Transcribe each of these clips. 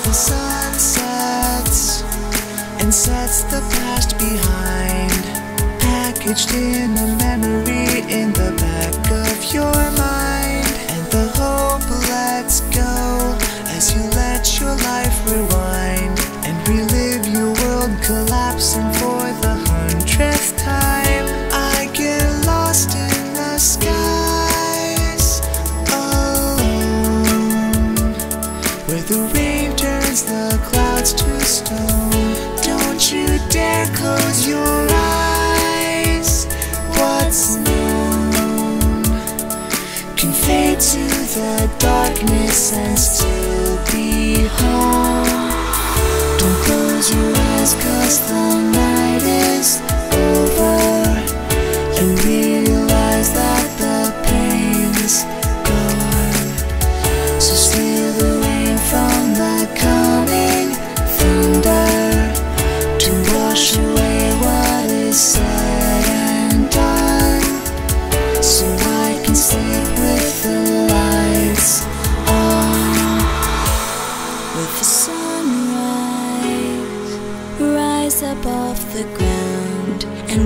the sun sets and sets the past behind, packaged in a memory in the back of your mind, the clouds to stone. Don't you dare close your eyes. What's known can fade to the darkness and still be home. Don't close your eyes, cause the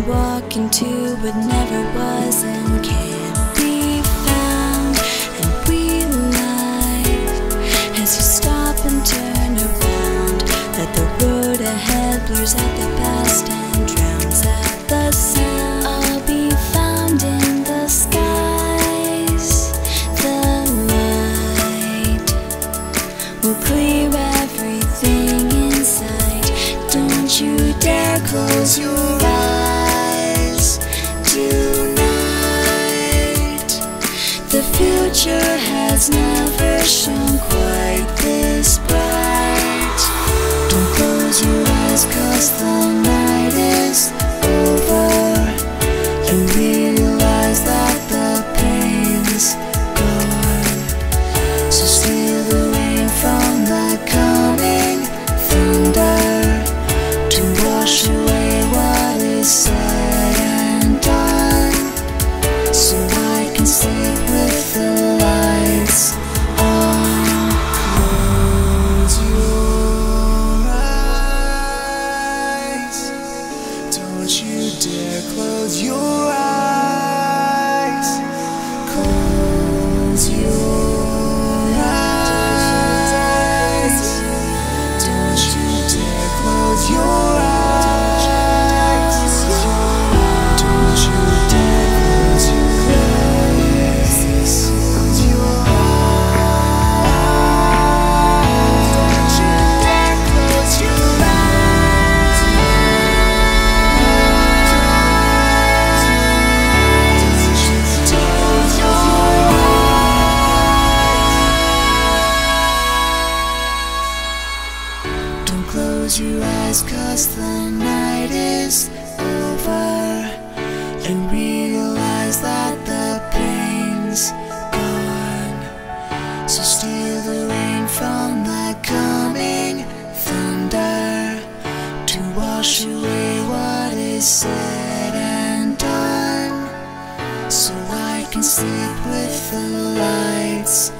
walk into what never was and can't be found. And realize as you stop and turn around that the road ahead blurs out the past and drowns out the sound. I'll be found in the skies. The light will clear everything inside. Don't you dare close your eyes has dare close said and done. So I can sleep with the lights.